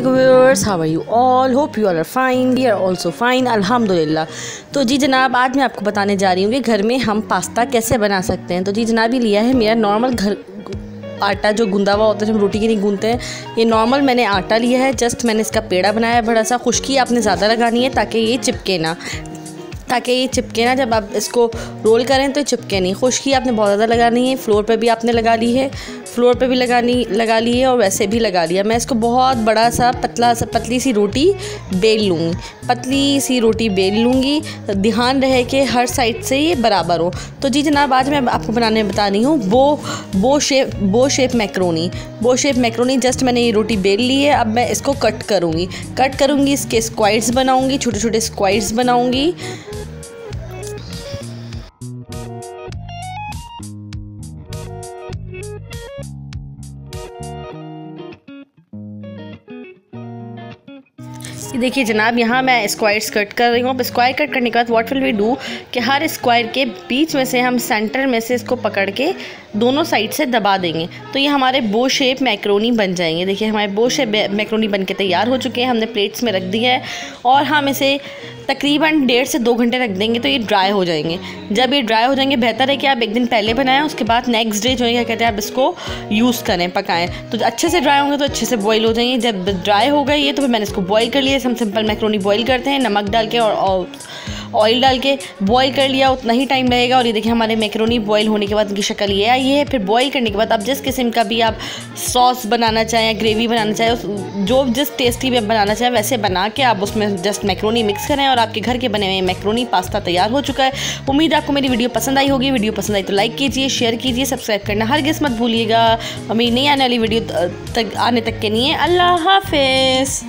Hope you are fine we are also fine अल्हम्दुलिल्लाह तो जी जनाब, आज मैं आपको बताने जा रही हूँ कि घर में हम पास्ता कैसे बना सकते हैं। तो जी जनाब, ये लिया है मेरा नॉर्मल घर आटा जो गूंदा हुआ होता है हम रोटी के नहीं गूंदते हैं, ये नॉर्मल मैंने आटा लिया है। जस्ट मैंने इसका पेड़ा बनाया है बड़ा सा खुश्की आपने ज़्यादा लगानी है ताकि ये चिपके ना, ताकि ये चिपके ना। जब आप इसको रोल करें तो चिपके नहीं। खुश्की आपने बहुत ज़्यादा लगानी है फ्लोर पर भी आपने लगा ली है। फ्लोर पे भी लगानी, लगा ली है और वैसे भी लगा लिया। मैं इसको बहुत बड़ा सा, पतला सा, पतली सी रोटी बेल लूँगी। पतली सी रोटी बेल लूँगी। ध्यान रहे कि हर साइड से ये बराबर हो। तो जी जनाब, आज मैं आपको बनाने में बता रही हूँ, वो bow shape bow shape macaroni bow shape macaroni just मैंने ये रोटी बेल ली है। अब मैं इसको कट करूँगी। कट करूँगी, इसके स्क्वाइड्स बनाऊँगी छोटे छोटे स्क्वाइड्स बनाऊँगी। देखिए जनाब, यहाँ मैं स्क्वायर्स कट कर रही हूँ। अब स्क्वायर कट करने के बाद व्हाट विल वी डू कि हर स्क्वायर के बीच में से हम सेंटर में से इसको पकड़ के दोनों साइड से दबा देंगे। तो ये हमारे बो शेप मैक्रोनी बन जाएँगे। देखिए, हमारे बो शेप मैक्रोनी बन के तैयार हो चुके हैं। हमने प्लेट्स में रख दिया है और हम इसे तकरीबन डेढ़ से दो घंटे रख देंगे तो ये ड्राई हो जाएँगे। जब ये ड्राई हो जाएँगे, बेहतर है कि आप एक दिन पहले बनाएँ, उसके बाद नेक्स्ट डे जो है, क्या कहते हैं, आप इसको यूज़ करें, पकाएँ। तो अच्छे से ड्राई होंगे तो अच्छे से बॉईल हो जाएँगे। जब ड्राई हो गए ये तो फिर मैंने इसको बॉईल कर लिया। हम सिंपल मैक्रोनी बॉईल करते हैं नमक डाल के और, ऑयल डाल के बॉईल कर लिया उतना ही टाइम लगेगा और ये देखिए हमारे मैक्रोनी बॉईल होने के बाद उनकी शक्ल ये आई है। फिर बॉईल करने के बाद आप जिस किस्म का भी आप सॉस बनाना चाहें ग्रेवी बनाना चाहें जो जिस टेस्टी में बनाना चाहें वैसे बना के आप उसमें जस्ट मैक्रोनी मिक्स करें और आपके घर के बने हुए मैक्रोनी पास्ता तैयार हो चुका है। उम्मीद आपको मेरी वीडियो पसंद आई होगी। वीडियो पसंद आई तो लाइक कीजिए शेयर कीजिए सब्सक्राइब करना हर किस मत भूलिएगा। मेरी नई आने वाली वीडियो तक आने तक के लिए अल्लाह हाफिज़।